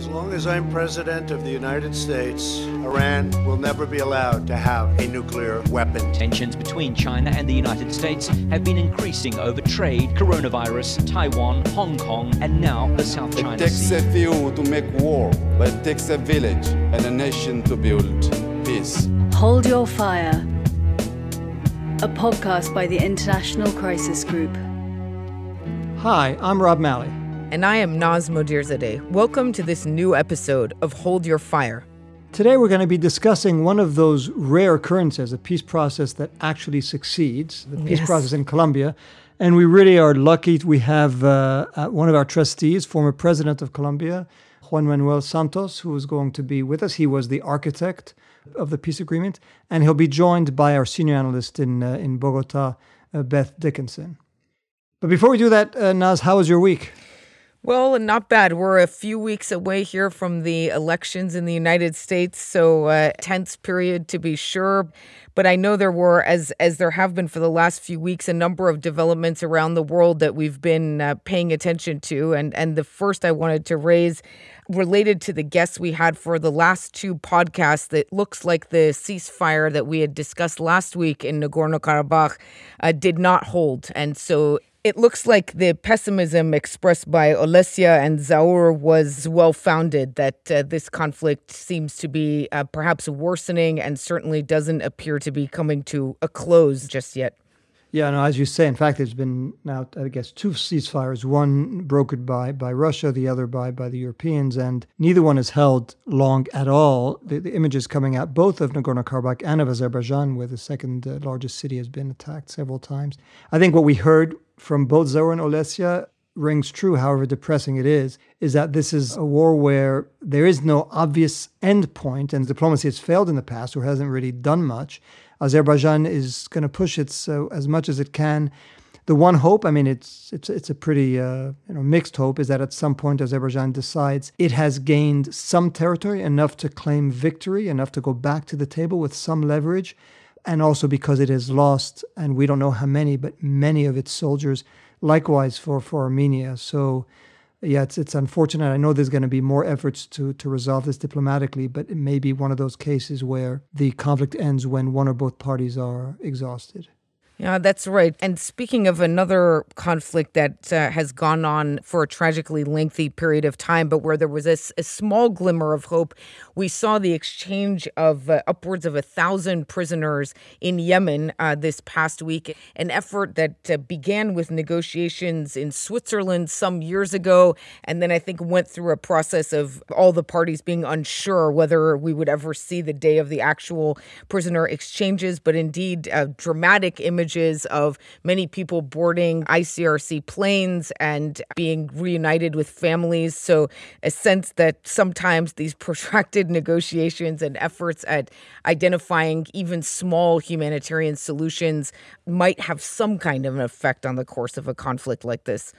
As long as I'm president of the United States, Iran will never be allowed to have a nuclear weapon. Tensions between China and the United States have been increasing over trade, coronavirus, Taiwan, Hong Kong, and now the South China Sea. It takes Sea. a few to make war, but it takes a village and a nation to build peace. Hold Your Fire, a podcast by the International Crisis Group. Hi, I'm Rob Malley. And I am Naz Modirzadeh. Welcome to this new episode of Hold Your Fire. Today we're going to be discussing one of those rare occurrences, a peace process that actually succeeds, the peace Yes. process in Colombia. And we really are lucky. We have uh, uh, one of our trustees, former president of Colombia, Juan Manuel Santos, who is going to be with us. He was the architect of the peace agreement, and he'll be joined by our senior analyst in uh, in Bogota, uh, Beth Dickinson. But before we do that, uh, Naz, how was your week? Well, not bad. We're a few weeks away here from the elections in the United States, so uh, tense period to be sure. But I know there were, as as there have been for the last few weeks, a number of developments around the world that we've been uh, paying attention to. And and the first I wanted to raise related to the guests we had for the last two podcasts. That looks like the ceasefire that we had discussed last week in Nagorno Karabakh uh, did not hold, and so it looks like the pessimism expressed by Olesia and Zaur was well founded, that uh, this conflict seems to be uh, perhaps worsening and certainly doesn't appear to be coming to a close just yet. Yeah, no, as you say, in fact, there's been now, I guess, two ceasefires, one brokered by, by Russia, the other by, by the Europeans, and neither one has held long at all. The, the images coming out both of Nagorno Karabakh and of Azerbaijan, where the second uh, largest city has been attacked several times. I think what we heard from both Zaur and Olesia rings true, however depressing it is, is that this is a war where there is no obvious end point, and diplomacy has failed in the past or hasn't really done much. Azerbaijan is going to push uh, as much as it can. The one hope, I mean, it's it's it's a pretty uh, you know mixed hope, is that at some point Azerbaijan decides it has gained some territory enough to claim victory, enough to go back to the table with some leverage, and also because it has lost, and we don't know how many, but many of its soldiers, likewise for for Armenia. So yeah, it's it's unfortunate. I know there's going to be more efforts to to resolve this diplomatically, but it may be one of those cases where the conflict ends when one or both parties are exhausted. Yeah, that's right. And speaking of another conflict that uh, has gone on for a tragically lengthy period of time, but where there was a small glimmer of hope, we saw the exchange of uh, upwards of a thousand prisoners in Yemen uh, this past week, an effort that uh, began with negotiations in Switzerland some years ago, and then I think went through a process of all the parties being unsure whether we would ever see the day of the actual prisoner exchanges, but indeed uh, dramatic images of many people boarding ICRC planes and being reunited with families. So, a sense that sometimes these protracted negotiations and efforts at identifying even small humanitarian solutions might have some kind of an effect on the course of a conflict like this.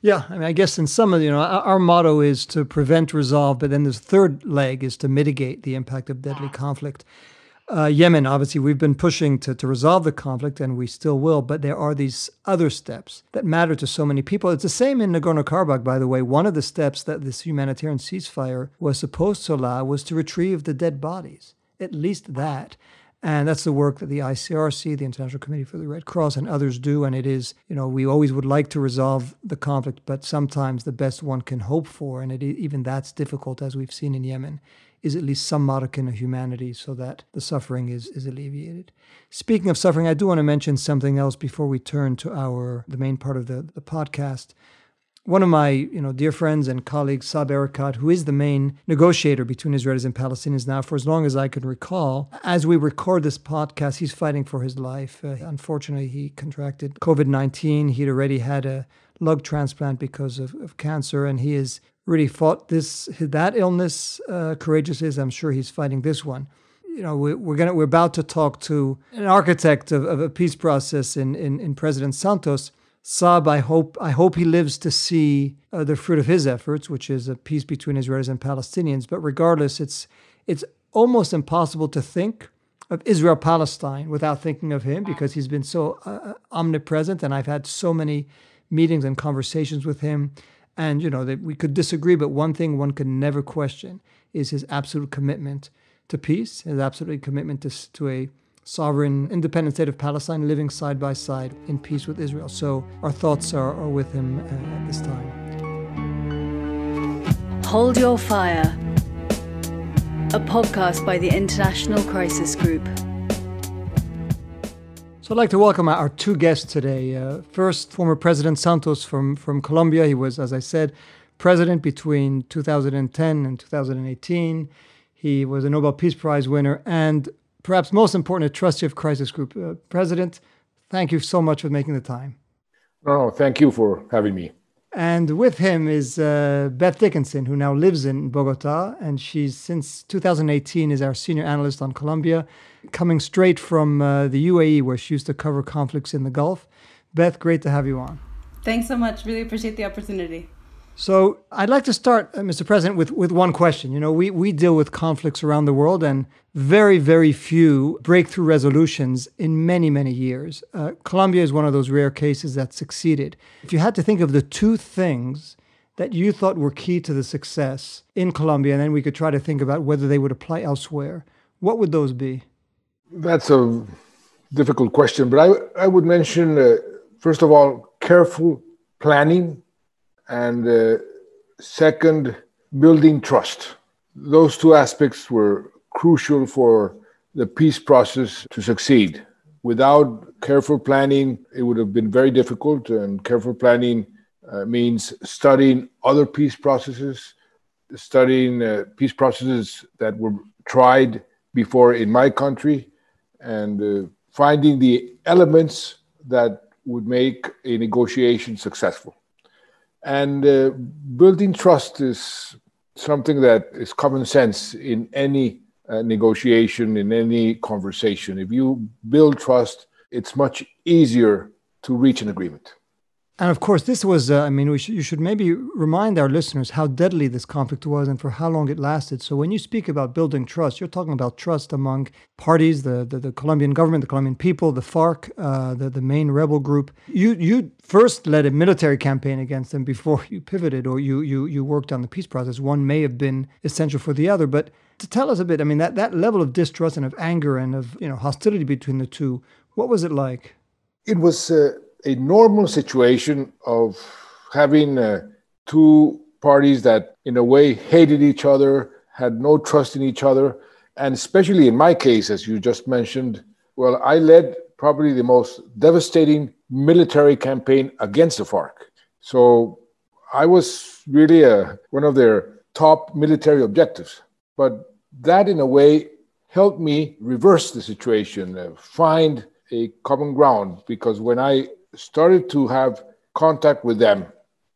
Yeah, I mean, I guess in some of you know, our, our motto is to prevent, resolve, but then this third leg is to mitigate the impact of deadly conflict. Uh, Yemen, obviously, we've been pushing to, to resolve the conflict, and we still will, but there are these other steps that matter to so many people. It's the same in Nagorno Karabakh, by the way. One of the steps that this humanitarian ceasefire was supposed to allow was to retrieve the dead bodies, at least that. And that's the work that the ICRC, the International Committee for the Red Cross, and others do. And it is, you know, we always would like to resolve the conflict, but sometimes the best one can hope for, and it, even that's difficult, as we've seen in Yemen, is at least some modicum of humanity so that the suffering is, is alleviated. Speaking of suffering, I do want to mention something else before we turn to our the main part of the, the podcast. One of my, you know, dear friends and colleagues, Saeb Erekat, who is the main negotiator between Israelis and Palestinians now for as long as I can recall, as we record this podcast, he's fighting for his life. Uh, unfortunately, he contracted COVID 19. He'd already had a lung transplant because of, of cancer, and he has really fought this that illness uh, courageously. As I'm sure he's fighting this one. You know, we, we're gonna we're about to talk to an architect of, of a peace process in, in in President Santos. Saeb, I hope I hope he lives to see uh, the fruit of his efforts, which is a peace between Israelis and Palestinians. But regardless, it's it's almost impossible to think of Israel Palestine without thinking of him because he's been so uh, omnipresent, and I've had so many meetings and conversations with him. And, you know, that we could disagree, but one thing one can never question is his absolute commitment to peace, his absolute commitment to, to a sovereign, independent state of Palestine living side by side in peace with Israel. So our thoughts are, are with him uh, at this time. Hold Your Fire, a podcast by the International Crisis Group. So I'd like to welcome our two guests today. Uh, first, former President Santos from, from Colombia. He was, as I said, president between 2010 and 2018. He was a Nobel Peace Prize winner and, perhaps most important, a trustee of Crisis Group. Uh, president, thank you so much for making the time. No, thank you for having me. And with him is uh, Beth Dickinson, who now lives in Bogota, and she's since 2018 is our senior analyst on Colombia coming straight from uh, the UAE, where she used to cover conflicts in the Gulf. Beth, great to have you on. Thanks so much. Really appreciate the opportunity. So I'd like to start, uh, Mr. President, with, with one question. You know, we, we deal with conflicts around the world and very, very few breakthrough resolutions in many, many years. Uh, Colombia is one of those rare cases that succeeded. If you had to think of the two things that you thought were key to the success in Colombia, and then we could try to think about whether they would apply elsewhere, what would those be? That's a difficult question, but I, I would mention, uh, first of all, careful planning, and uh, second, building trust. Those two aspects were crucial for the peace process to succeed. Without careful planning, it would have been very difficult, and careful planning uh, means studying other peace processes, studying uh, peace processes that were tried before in my country, and uh, finding the elements that would make a negotiation successful. And uh, building trust is something that is common sense in any uh, negotiation, in any conversation. If you build trust, it's much easier to reach an agreement. And of course, this was, uh, I mean, should, you should maybe remind our listeners how deadly this conflict was and for how long it lasted. So, when you speak about building trust, you're talking about trust among parties, the, the, the Colombian government, the Colombian people, the FARC, uh, the, the main rebel group. You, you first led a military campaign against them before you pivoted or you, you, you worked on the peace process. One may have been essential for the other. But to tell us a bit, I mean, that, that level of distrust and of anger and of you know hostility between the two, what was it like? It was. Uh a normal situation of having uh, two parties that, in a way, hated each other, had no trust in each other. And especially in my case, as you just mentioned, well, I led probably the most devastating military campaign against the FARC. So I was really a, uh, one of their top military objectives. But that, in a way, helped me reverse the situation, uh, find a common ground. Because when I started to have contact with them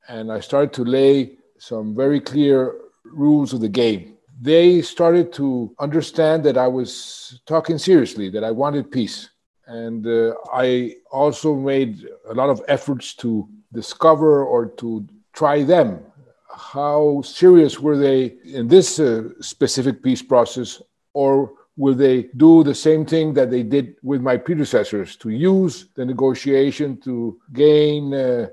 and I started to lay some very clear rules of the game. They started to understand that I was talking seriously, that I wanted peace. And uh, I also made a lot of efforts to discover or to try them. How serious were they in this uh, specific peace process, or will they do the same thing that they did with my predecessors to use the negotiation to gain uh,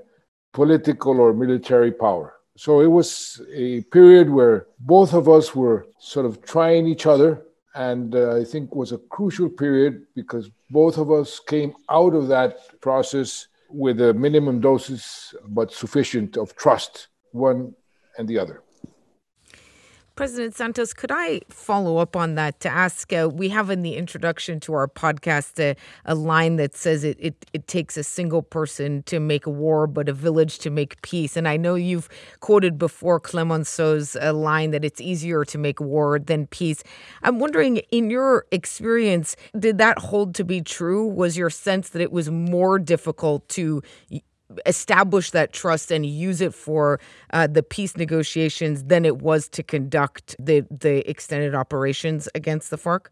political or military power? So it was a period where both of us were sort of trying each other. And uh, I think was a crucial period because both of us came out of that process with a minimum doses, but sufficient of trust, one and the other. President Santos, could I follow up on that to ask? Uh, we have in the introduction to our podcast a line that says it, it, it takes a single person to make a war, but a village to make peace. And I know you've quoted before Clemenceau's uh, line that it's easier to make war than peace. I'm wondering, in your experience, did that hold to be true? Was your sense that it was more difficult to establish that trust and use it for uh, the peace negotiations than it was to conduct the the extended operations against the FARC?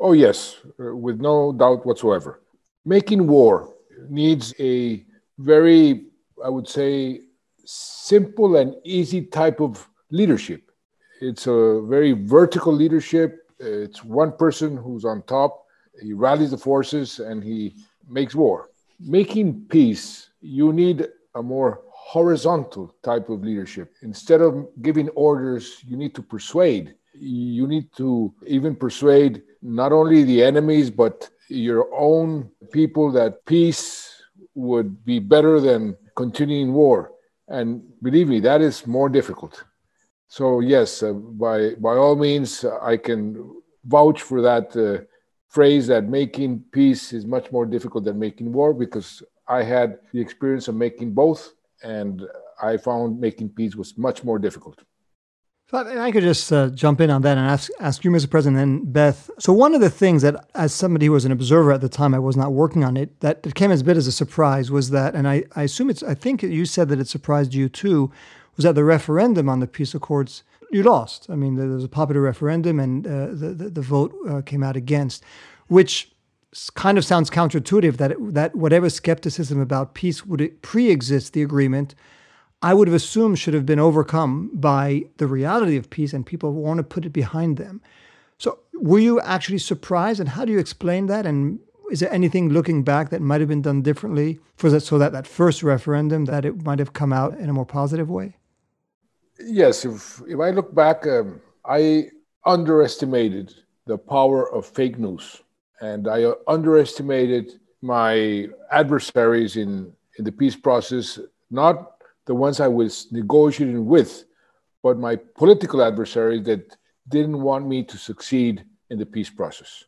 Oh yes, uh, with no doubt whatsoever. Making war needs a very, I would say, simple and easy type of leadership. It's a very vertical leadership. It's one person who's on top. He rallies the forces and he makes war. Making peace you need a more horizontal type of leadership. Instead of giving orders, you need to persuade. You need to even persuade not only the enemies, but your own people that peace would be better than continuing war. And believe me, that is more difficult. So, yes, uh, by, by all means, I can vouch for that uh, phrase that making peace is much more difficult than making war because I had the experience of making both, and I found making peace was much more difficult. So I could just uh, jump in on that and ask ask you, Mr. President, and Beth. So one of the things that, as somebody who was an observer at the time, I was not working on it, that came as a bit as a surprise was that, and I, I assume it's, I think you said that it surprised you too, was that the referendum on the peace accords you lost. I mean, there was a popular referendum, and uh, the, the, the vote uh, came out against, which kind of sounds counterintuitive that it, that whatever skepticism about peace would pre-exist the agreement I would have assumed should have been overcome by the reality of peace and people want to put it behind them. So, were you actually surprised, and how do you explain that? And is there anything looking back that might have been done differently for that, so that that first referendum that it might have come out in a more positive way? Yes, if if I look back, um, I underestimated the power of fake news, and I underestimated my adversaries in in the peace process, not the ones I was negotiating with, but my political adversaries that didn't want me to succeed in the peace process.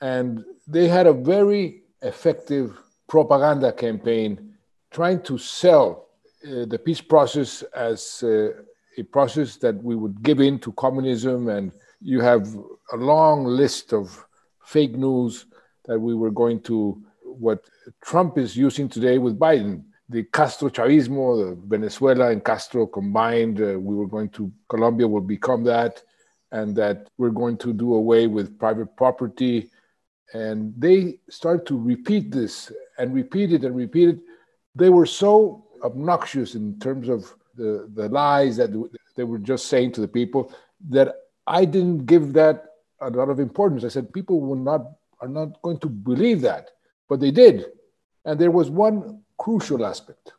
And they had a very effective propaganda campaign trying to sell uh, the peace process as uh, a process that we would give in to communism. And you have a long list of fake news that we were going to, what Trump is using today with Biden the Castro Chavismo, the Venezuela and Castro combined, uh, we were going to, Colombia will become that, and that we're going to do away with private property. And they started to repeat this and repeat it and repeat it. They were so obnoxious in terms of the, the lies that they were just saying to the people that I didn't give that a lot of importance. I said people will not are not going to believe that, but they did. And there was one crucial aspect.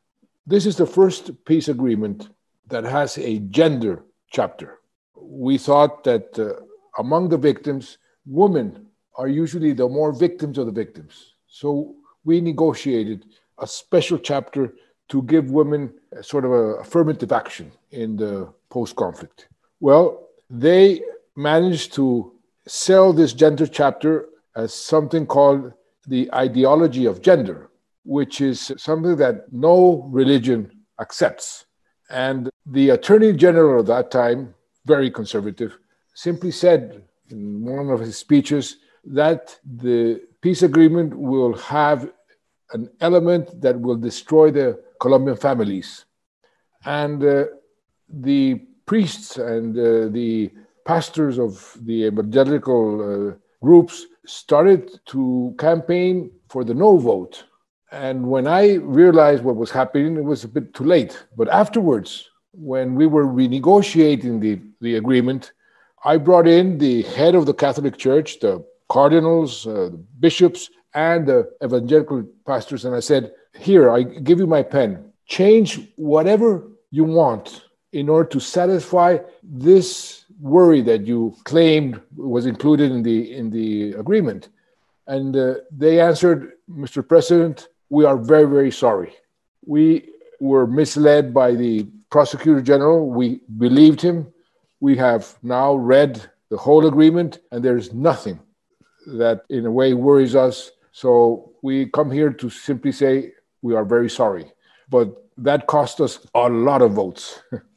This is the first peace agreement that has a gender chapter. We thought that uh, among the victims, women are usually the more victims of the victims. So we negotiated a special chapter to give women sort of a affirmative action in the post conflict. Well, they managed to sell this gender chapter as something called the ideology of gender which is something that no religion accepts. And the attorney general of that time, very conservative, simply said in one of his speeches that the peace agreement will have an element that will destroy the Colombian families. And uh, the priests and uh, the pastors of the evangelical uh, groups started to campaign for the no vote and when I realized what was happening, it was a bit too late. But afterwards, when we were renegotiating the, the agreement, I brought in the head of the Catholic Church, the cardinals, uh, the bishops, and the evangelical pastors, and I said, Here, I give you my pen. Change whatever you want in order to satisfy this worry that you claimed was included in the in the agreement. And uh, they answered, Mr. President, we are very, very sorry. We were misled by the prosecutor general. We believed him. We have now read the whole agreement, and there's nothing that, in a way, worries us. So we come here to simply say we are very sorry. But that cost us a lot of votes.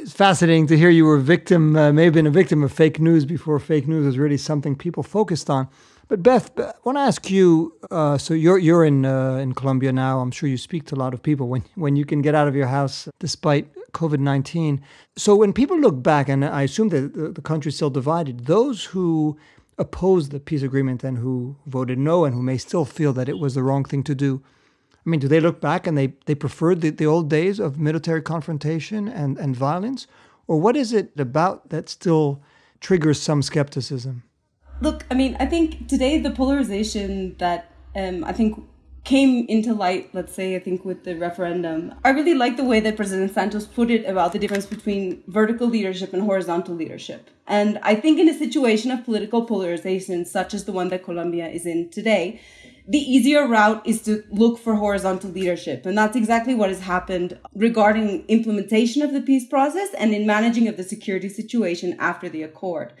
it's fascinating to hear you were a victim, uh, may have been a victim of fake news before fake news was really something people focused on. But Beth, I want to ask you. Uh, so you're you're in uh, in Colombia now. I'm sure you speak to a lot of people when when you can get out of your house despite COVID nineteen. So when people look back, and I assume that the, the country's still divided, those who opposed the peace agreement and who voted no and who may still feel that it was the wrong thing to do. I mean, do they look back and they, they preferred the, the old days of military confrontation and, and violence? Or what is it about that still triggers some skepticism? Look, I mean, I think today the polarization that um, I think came into light, let's say, I think with the referendum. I really like the way that President Santos put it about the difference between vertical leadership and horizontal leadership. And I think in a situation of political polarization, such as the one that Colombia is in today, the easier route is to look for horizontal leadership. And that's exactly what has happened regarding implementation of the peace process and in managing of the security situation after the accord.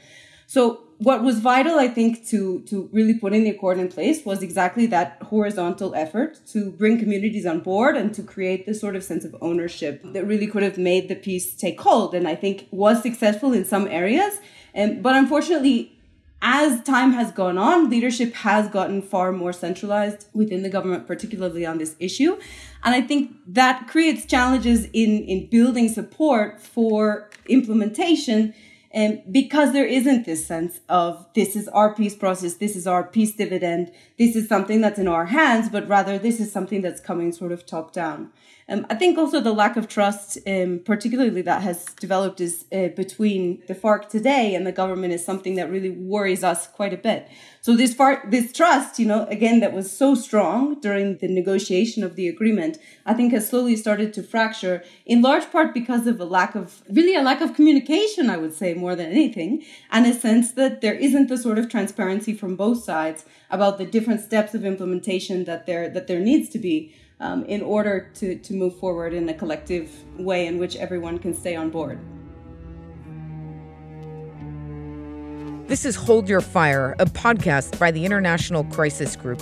So what was vital, I think, to, to really putting the accord in place was exactly that horizontal effort to bring communities on board and to create this sort of sense of ownership that really could have made the peace take hold. And I think was successful in some areas. And, but unfortunately, as time has gone on, leadership has gotten far more centralized within the government, particularly on this issue. And I think that creates challenges in, in building support for implementation and because there isn't this sense of this is our peace process, this is our peace dividend, this is something that's in our hands, but rather this is something that's coming sort of top down. Um, I think also the lack of trust, um, particularly that has developed is uh, between the FARC today and the government is something that really worries us quite a bit. So this FARC, this trust, you know, again, that was so strong during the negotiation of the agreement, I think has slowly started to fracture in large part because of a lack of, really a lack of communication, I would say more than anything, and a sense that there isn't the sort of transparency from both sides about the different steps of implementation that there, that there needs to be um, in order to, to move forward in a collective way in which everyone can stay on board. This is Hold Your Fire, a podcast by the International Crisis Group.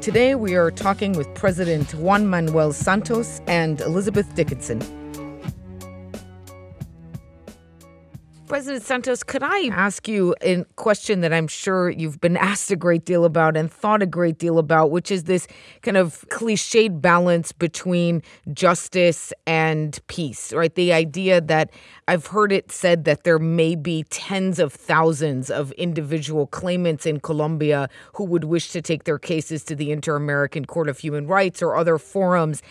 Today we are talking with President Juan Manuel Santos and Elizabeth Dickinson. President Santos, could I ask you a question that I'm sure you've been asked a great deal about and thought a great deal about, which is this kind of cliched balance between justice and peace, right? The idea that I've heard it said that there may be tens of thousands of individual claimants in Colombia who would wish to take their cases to the Inter American Court of Human Rights or other forums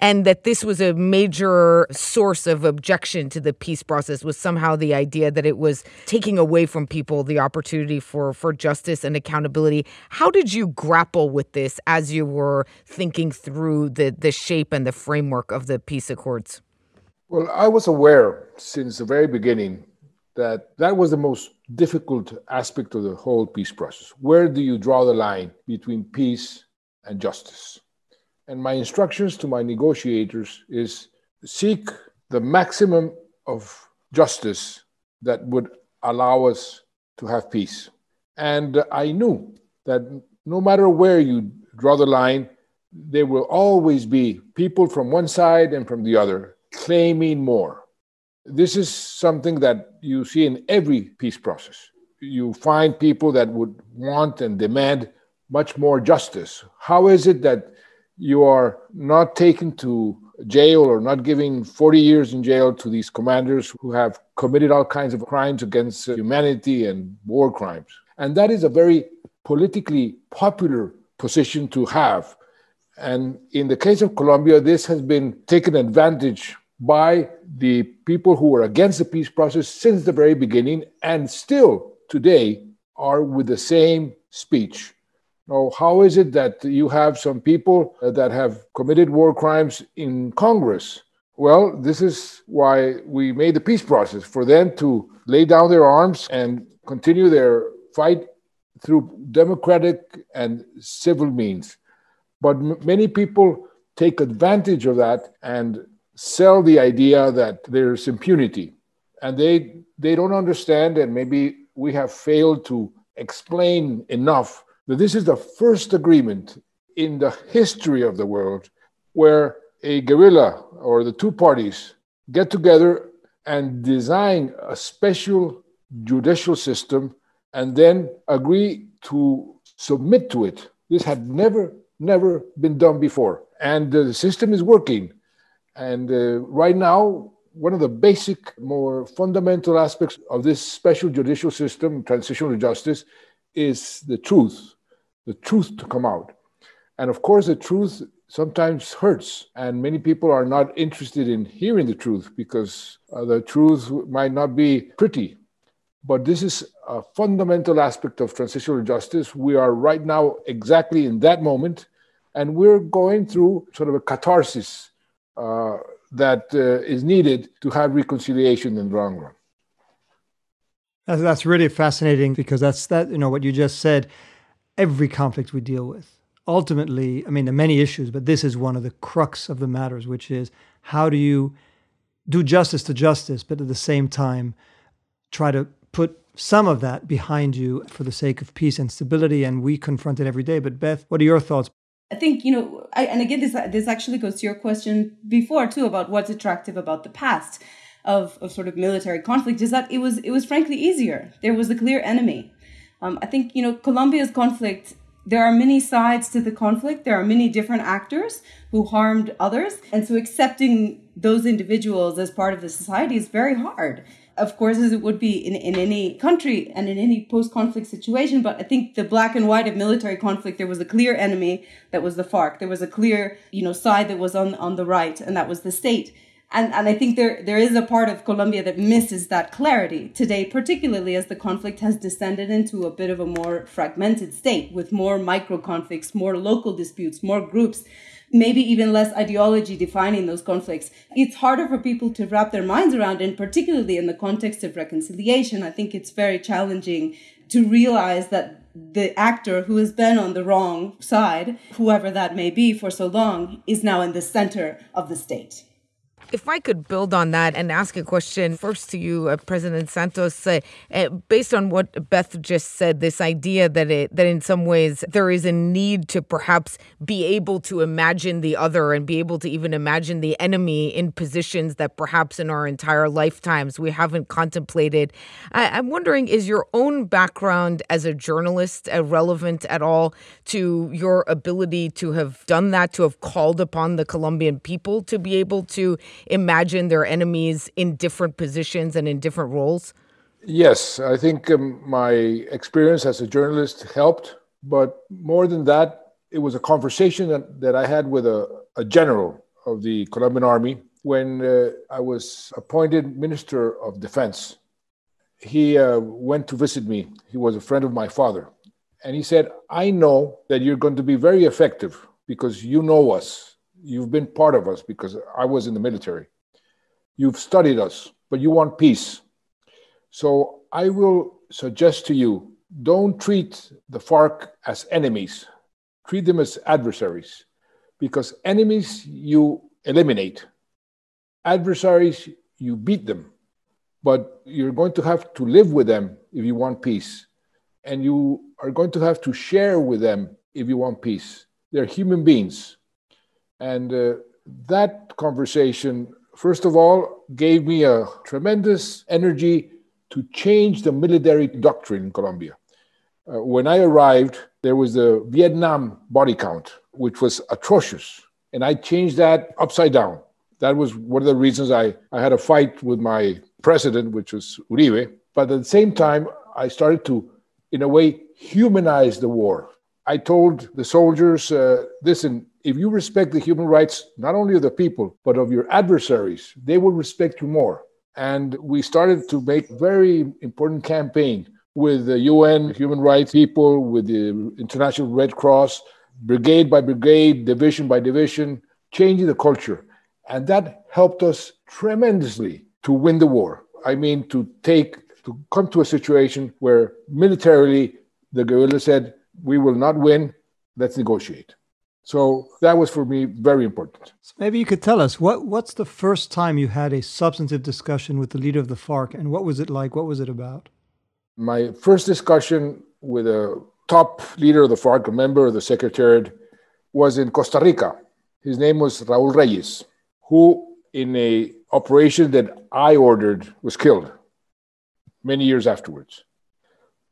and that this was a major source of objection to the peace process was somehow the idea that it was taking away from people the opportunity for for justice and accountability. How did you grapple with this as you were thinking through the the shape and the framework of the peace accords? Well i was aware since the very beginning that that was the most difficult aspect of the whole peace process. Where do you draw the line between peace and justice and my instructions to my negotiators is seek the maximum of justice that would allow us to have peace. And I knew that no matter where you draw the line, there will always be people from one side and from the other claiming more. This is something that you see in every peace process. You find people that would want and demand much more justice. How is it that you are not taken to jail or not giving 40 years in jail to these commanders who have committed all kinds of crimes against humanity and war crimes. And that is a very politically popular position to have. And in the case of Colombia, this has been taken advantage by the people who were against the peace process since the very beginning and still today are with the same speech now, how is it that you have some people that have committed war crimes in Congress? Well, this is why we made the peace process for them to lay down their arms and continue their fight through democratic and civil means. But m- many people take advantage of that and sell the idea that there's impunity. And they, they don't understand, and maybe we have failed to explain enough that this is the first agreement in the history of the world where a guerrilla or the two parties get together and design a special judicial system and then agree to submit to it. This had never, never been done before. And the system is working. And uh, right now, one of the basic, more fundamental aspects of this special judicial system, transitional justice, is the truth the truth to come out. And of course, the truth sometimes hurts, and many people are not interested in hearing the truth because uh, the truth might not be pretty. But this is a fundamental aspect of transitional justice. We are right now exactly in that moment, and we're going through sort of a catharsis uh, that uh, is needed to have reconciliation in the long run. That's, that's really fascinating because that's that you know what you just said. Every conflict we deal with, ultimately, I mean, there are many issues, but this is one of the crux of the matters, which is how do you do justice to justice, but at the same time try to put some of that behind you for the sake of peace and stability. And we confront it every day. But Beth, what are your thoughts? I think you know, I, and again, this this actually goes to your question before too about what's attractive about the past of, of sort of military conflict is that it was it was frankly easier. There was a clear enemy. Um, I think you know Colombia's conflict. There are many sides to the conflict. There are many different actors who harmed others, and so accepting those individuals as part of the society is very hard of course, as it would be in, in any country and in any post conflict situation. But I think the black and white of military conflict, there was a clear enemy that was the FARC. There was a clear, you know, side that was on, on the right, and that was the state. And, and I think there, there is a part of Colombia that misses that clarity today, particularly as the conflict has descended into a bit of a more fragmented state with more micro conflicts, more local disputes, more groups maybe even less ideology defining those conflicts. It's harder for people to wrap their minds around, and particularly in the context of reconciliation, I think it's very challenging to realize that the actor who has been on the wrong side, whoever that may be for so long, is now in the center of the state. If I could build on that and ask a question first to you, uh, President Santos, uh, uh, based on what Beth just said, this idea that it that in some ways there is a need to perhaps be able to imagine the other and be able to even imagine the enemy in positions that perhaps in our entire lifetimes we haven't contemplated. I, am wondering, is your own background as a journalist uh, relevant at all to your ability to have done that, to have called upon the Colombian people to be able to imagine their enemies in different positions and in different roles? Yes, I think um, my experience as a journalist helped. But more than that, it was a conversation that, that I had with a, a general of the Colombian army when uh, I was appointed Minister of Defense. He uh, went to visit me. He was a friend of my father. And he said, I know that you're going to be very effective because you know us You've been part of us because I was in the military. You've studied us, but you want peace. So I will suggest to you don't treat the FARC as enemies, treat them as adversaries, because enemies you eliminate, adversaries you beat them, but you're going to have to live with them if you want peace, and you are going to have to share with them if you want peace. They're human beings. And uh, that conversation, first of all, gave me a tremendous energy to change the military doctrine in Colombia. Uh, when I arrived, there was the Vietnam body count, which was atrocious. And I changed that upside down. That was one of the reasons I, I had a fight with my president, which was Uribe. But at the same time, I started to, in a way, humanize the war. I told the soldiers, uh, listen, if you respect the human rights, not only of the people, but of your adversaries, they will respect you more. And we started to make very important campaign with the UN human rights people, with the International Red Cross, brigade by brigade, division by division, changing the culture. And that helped us tremendously to win the war. I mean, to take, to come to a situation where militarily the guerrilla said, we will not win, let's negotiate. So that was for me very important. So maybe you could tell us what what's the first time you had a substantive discussion with the leader of the FARC and what was it like? What was it about? My first discussion with a top leader of the FARC, a member of the secretariat, was in Costa Rica. His name was Raul Reyes, who in a operation that I ordered was killed many years afterwards.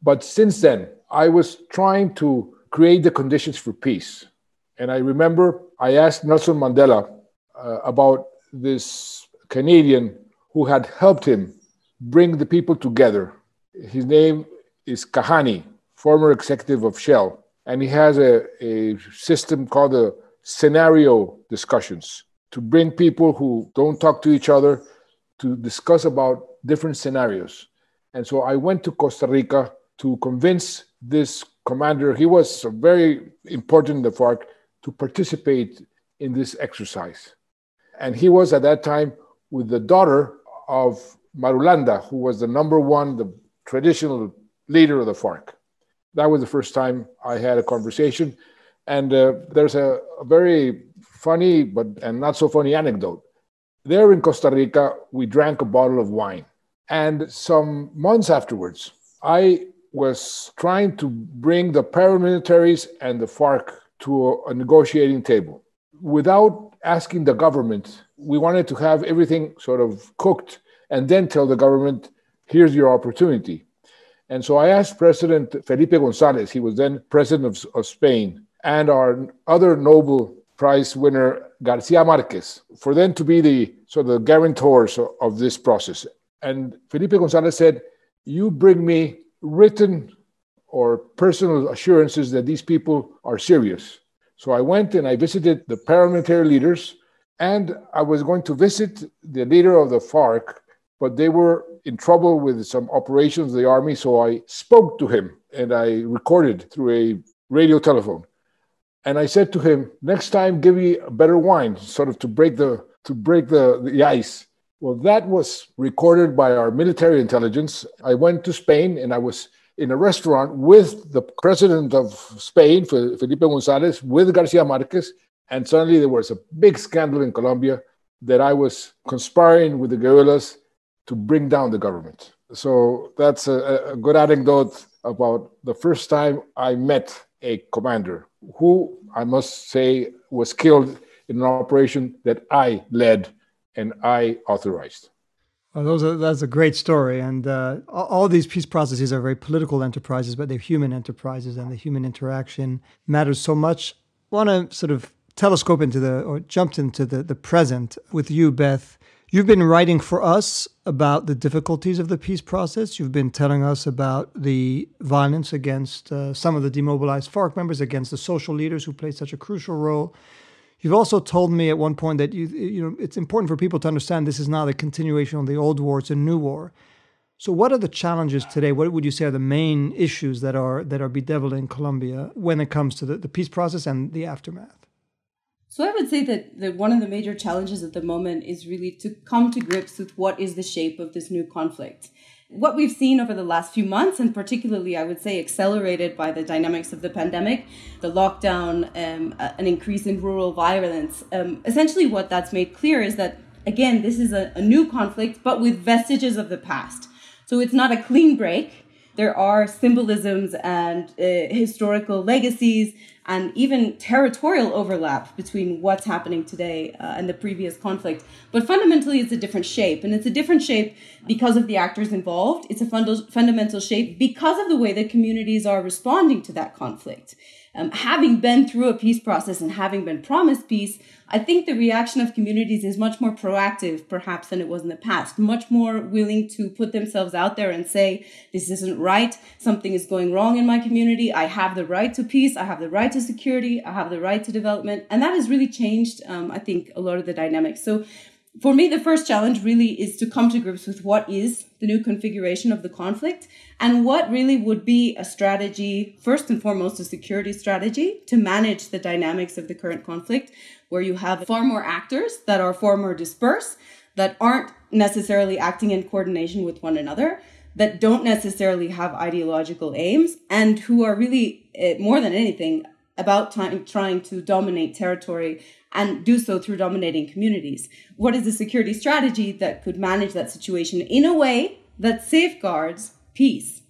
But since then, I was trying to create the conditions for peace and I remember I asked Nelson Mandela uh, about this Canadian who had helped him bring the people together. His name is Kahane, former executive of Shell. And he has a, a system called the scenario discussions to bring people who don't talk to each other to discuss about different scenarios. And so I went to Costa Rica to convince this commander, he was very important in the FARC, to participate in this exercise. And he was at that time with the daughter of Marulanda, who was the number one, the traditional leader of the FARC. That was the first time I had a conversation. And uh, there's a, a, very funny but and not so funny anecdote. There in Costa Rica, we drank a bottle of wine. And some months afterwards, I was trying to bring the paramilitaries and the FARC to a, negotiating table. Without asking the government, we wanted to have everything sort of cooked and then tell the government, here's your opportunity. And so I asked President Felipe González, he was then president of, of Spain, and our other Nobel Prize winner, Garcia Marquez, for them to be the sort of the guarantors of, of this process. And Felipe González said, You bring me written or personal assurances that these people are serious. So I went and I visited the paramilitary leaders, and I was going to visit the leader of the FARC, but they were in trouble with some operations of the army. So I spoke to him and I recorded through a radio telephone. And I said to him, next time give me a better wine, sort of to break the to break the, the ice. Well, that was recorded by our military intelligence. I went to Spain and I was in a restaurant with the president of Spain, Felipe González, with Garcia Marquez, and suddenly there was a big scandal in Colombia that I was conspiring with the guerrillas to bring down the government. So that's a, a good anecdote about the first time I met a commander who I must say was killed in an operation that I led and I authorized. Well, those are, that's a great story, and uh, all these peace processes are very political enterprises, but they're human enterprises, and the human interaction matters so much. I want to sort of telescope into the or jump into the the present with you, Beth. You've been writing for us about the difficulties of the peace process. You've been telling us about the violence against uh, some of the demobilized FARC members, against the social leaders who played such a crucial role. You've also told me at one point that you, you know, it's important for people to understand this is not a continuation of the old war; it's a new war. So, what are the challenges today? What would you say are the main issues that are that are bedeviling Colombia when it comes to the, the peace process and the aftermath? So I would say that, that one of the major challenges at the moment is really to come to grips with what is the shape of this new conflict. What we've seen over the last few months, and particularly, I would say, accelerated by the dynamics of the pandemic, the lockdown, um, an increase in rural violence, um, essentially what that's made clear is that, again, this is a, a new conflict, but with vestiges of the past. So it's not a clean break. There are symbolisms and uh, historical legacies and even territorial overlap between what's happening today uh, and the previous conflict. But fundamentally, it's a different shape. And it's a different shape because of the actors involved. It's a fund- fundamental shape because of the way that communities are responding to that conflict. Um, having been through a peace process and having been promised peace, I think the reaction of communities is much more proactive, perhaps, than it was in the past. Much more willing to put themselves out there and say, this isn't right. Something is going wrong in my community. I have the right to peace. I have the right to security. I have the right to development. And that has really changed, um, I think, a lot of the dynamics. So for me, the first challenge really is to come to grips with what is the new configuration of the conflict. And what really would be a strategy, first and foremost, a security strategy to manage the dynamics of the current conflict, where you have far more actors that are far more dispersed, that aren't necessarily acting in coordination with one another, that don't necessarily have ideological aims, and who are really, eh, more than anything, about time, trying to dominate territory and do so through dominating communities. What is the security strategy that could manage that situation in a way that safeguards peace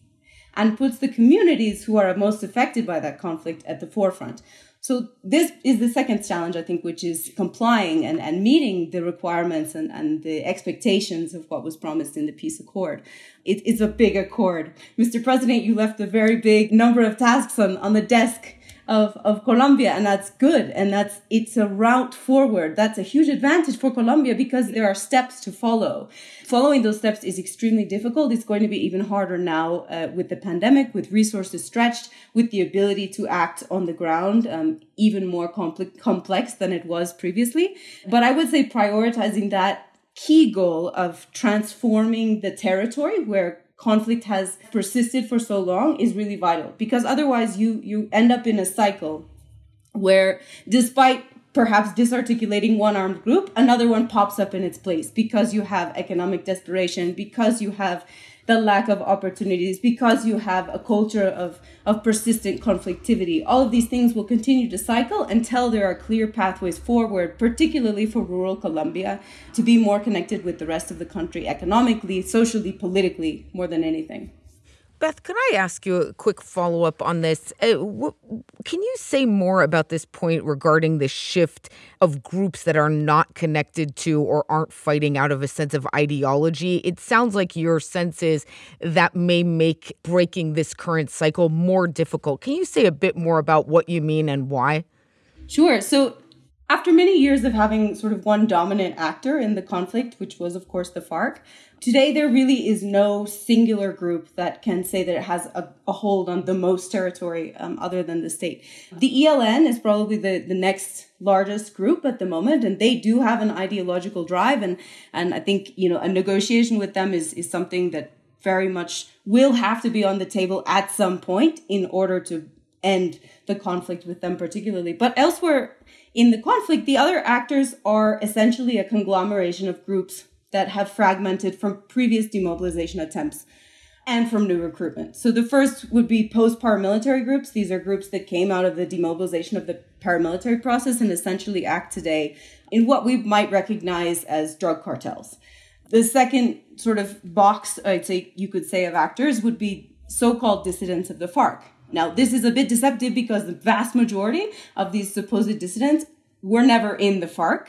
and puts the communities who are most affected by that conflict at the forefront? So this is the second challenge, I think, which is complying and, and meeting the requirements and, and the expectations of what was promised in the peace accord. It, it's a big accord. Mr. President, you left a very big number of tasks on, on the desk of, of Colombia, and that's good. And that's it's a route forward. That's a huge advantage for Colombia because there are steps to follow. Following those steps is extremely difficult. It's going to be even harder now uh, with the pandemic, with resources stretched, with the ability to act on the ground, um, even more compl- complex than it was previously. But I would say prioritizing that key goal of transforming the territory where conflict has persisted for so long is really vital because otherwise you you end up in a cycle where despite perhaps disarticulating one armed group another one pops up in its place because you have economic desperation because you have the lack of opportunities because you have a culture of, of persistent conflictivity. All of these things will continue to cycle until there are clear pathways forward, particularly for rural Colombia, to be more connected with the rest of the country economically, socially, politically, more than anything. Beth, can I ask you a quick follow up on this? Uh, can you say more about this point regarding the shift of groups that are not connected to or aren't fighting out of a sense of ideology? It sounds like your sense is that may make breaking this current cycle more difficult. Can you say a bit more about what you mean and why? Sure. So, after many years of having sort of one dominant actor in the conflict, which was, of course, the FARC, Today, there really is no singular group that can say that it has a, a hold on the most territory um, other than the state. The ELN is probably the, the next largest group at the moment, and they do have an ideological drive. And, and I think, you know, a negotiation with them is, is something that very much will have to be on the table at some point in order to end the conflict with them particularly. But elsewhere in the conflict, the other actors are essentially a conglomeration of groups that have fragmented from previous demobilization attempts and from new recruitment. So the first would be post paramilitary groups. These are groups that came out of the demobilization of the paramilitary process and essentially act today in what we might recognize as drug cartels. The second sort of box, I'd say you could say, of actors would be so called dissidents of the FARC. Now, this is a bit deceptive because the vast majority of these supposed dissidents were never in the FARC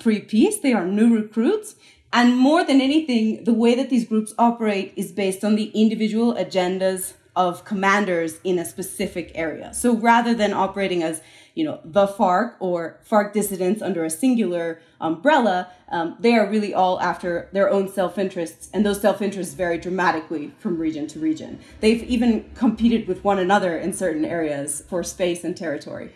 pre peace. They are new recruits and more than anything, the way that these groups operate is based on the individual agendas of commanders in a specific area. So rather than operating as, you know, the FARC or FARC dissidents under a singular umbrella, um, they are really all after their own self-interests, and those self-interests vary dramatically from region to region. They've even competed with one another in certain areas for space and territory.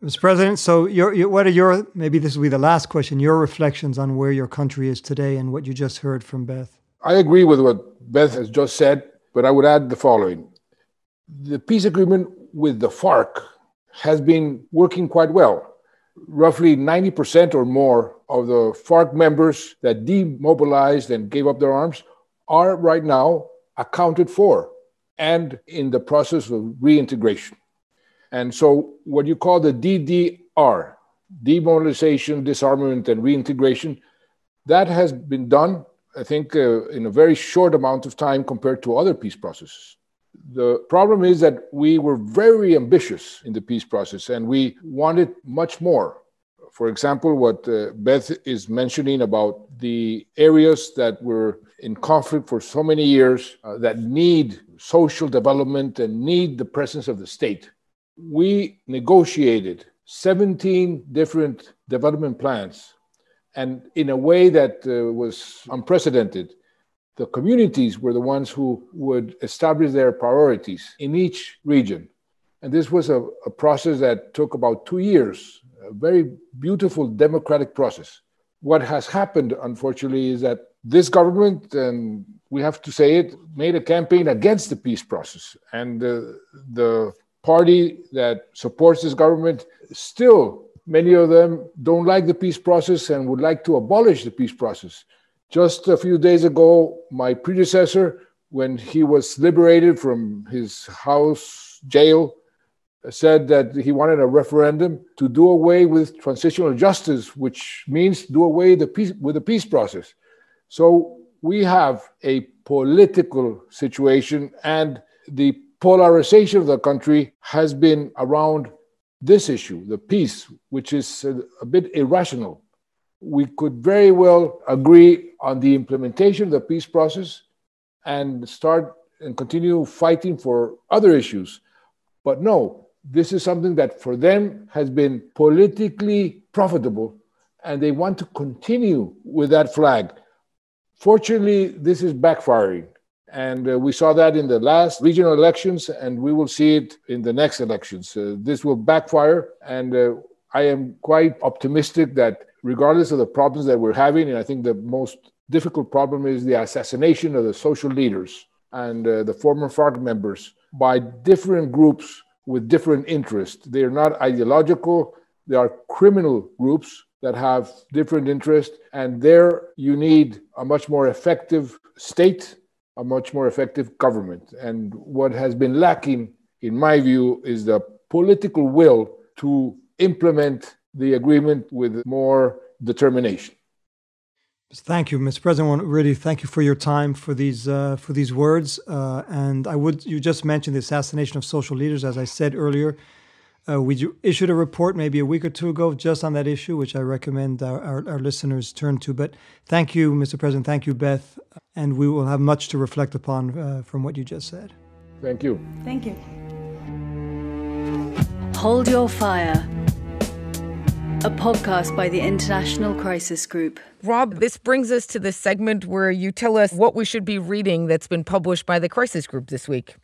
Mr. President, so your, your, what are your, maybe this will be the last question, your reflections on where your country is today and what you just heard from Beth? I agree with what Beth has just said, but I would add the following. The peace agreement with the FARC has been working quite well. Roughly 90% or more of the FARC members that demobilized and gave up their arms are right now accounted for and in the process of reintegration. And so, what you call the DDR, demobilization, disarmament, and reintegration, that has been done, I think, uh, in a very short amount of time compared to other peace processes. The problem is that we were very ambitious in the peace process and we wanted much more. For example, what uh, Beth is mentioning about the areas that were in conflict for so many years uh, that need social development and need the presence of the state we negotiated 17 different development plans and in a way that uh, was unprecedented the communities were the ones who would establish their priorities in each region. And this was a, a process that took about two years a very beautiful democratic process. What has happened unfortunately is that this government and we have to say it made a campaign against the peace process. And uh, the party that supports this government still many of them don't like the peace process and would like to abolish the peace process just a few days ago my predecessor when he was liberated from his house jail said that he wanted a referendum to do away with transitional justice which means do away the peace, with the peace process so we have a political situation and the polarization of the country has been around this issue, the peace, which is a, a, bit irrational. We could very well agree on the implementation of the peace process and start and continue fighting for other issues. But no, this is something that for them has been politically profitable and they want to continue with that flag. Fortunately, this is backfiring. And uh, we saw that in the last regional elections, and we will see it in the next elections. Uh, this will backfire, and uh, I am quite optimistic that regardless of the problems that we're having, and I think the most difficult problem is the assassination of the social leaders. and uh, the former FARC members by different groups with different interests. They are not ideological, they are criminal groups that have different interests, and there you need a much more effective state, a much more effective government. And what has been lacking, in my view, is the political will to implement the agreement with more determination. Thank you, Mr. President. I want to really thank you for your time for these uh, for these words. Uh, and I would you just mentioned the assassination of social leaders. As I said earlier, uh, we issued a report maybe a week or two ago just on that issue, which I recommend our, our, our, listeners turn to. But thank you, Mr. President. Thank you, Beth. And we will have much to reflect upon uh, from what you just said. Thank you. Thank you. Hold Your Fire a podcast by the International Crisis Group. Rob, this brings us to the segment where you tell us what we should be reading that's been published by the Crisis Group this week.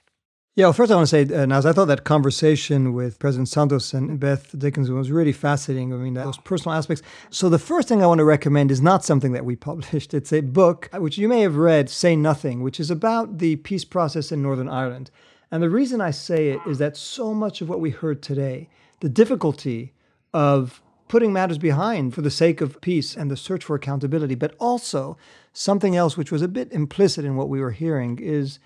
Yeah, well, first I want to say, uh, Naz, I thought that conversation with President Santos and Beth Dickinson was really fascinating. I mean, those personal aspects. So the first thing I want to recommend is not something that we published. It's a book which you may have read, Say Nothing, which is about the peace process in Northern Ireland. And the reason I say it is that so much of what we heard today, the difficulty of putting matters behind for the sake of peace and the search for accountability. But also, something else which was a bit implicit in what we were hearing is,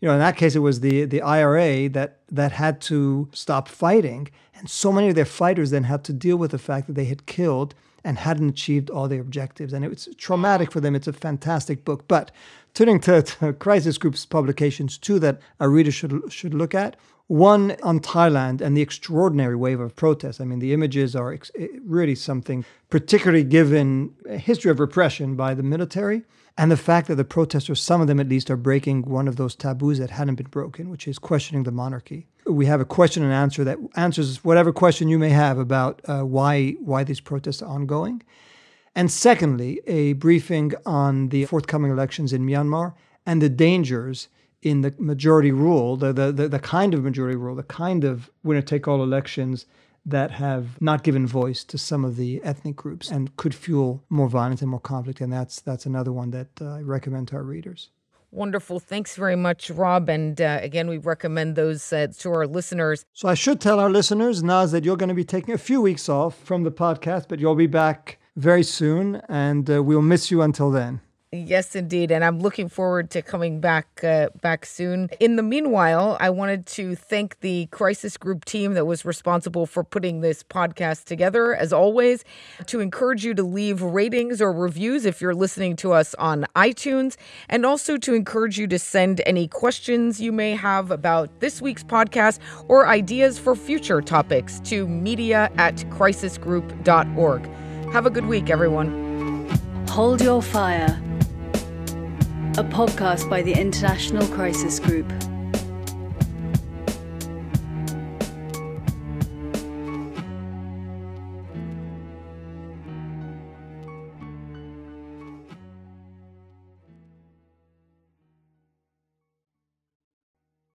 you know, in that case, it was the, the IRA that, that had to stop fighting. And so many of their fighters then had to deal with the fact that they had killed and hadn't achieved all their objectives. And it was traumatic for them. It's a fantastic book. But turning to, to crisis groups publications, too that our readers should, should look at. One on Thailand and the extraordinary wave of protests. I mean, the images are ex- eh, really something, particularly given a history of repression by the military and the fact that the protesters, some of them at least, are breaking one of those taboos that hadn't been broken, which is questioning the monarchy. We have a question and answer that answers whatever question you may have about uh, why why these protests are ongoing. And secondly, a briefing on the forthcoming elections in Myanmar and the dangers in the majority rule, the, the, the, the kind of majority rule, the kind of winner take all elections that have not given voice to some of the ethnic groups and could fuel more violence and more conflict. And that's, that's another one that uh, I recommend to our readers. Wonderful. Thanks very much, Rob. And uh, again, we recommend those uh, to our listeners. So I should tell our listeners, Naz, that you're going to be taking a few weeks off from the podcast, but you'll be back very soon, and uh, we'll miss you until then. Yes, indeed, and I'm looking forward to coming back uh, back soon. In the meanwhile, I wanted to thank the crisis group team that was responsible for putting this podcast together. As always, to encourage you to leave ratings or reviews if you're listening to us on iTunes, and also to encourage you to send any questions you may have about this week's podcast or ideas for future topics to media at crisisgroup.org. Have a good week, everyone. Hold Your Fire a podcast by the International Crisis Group.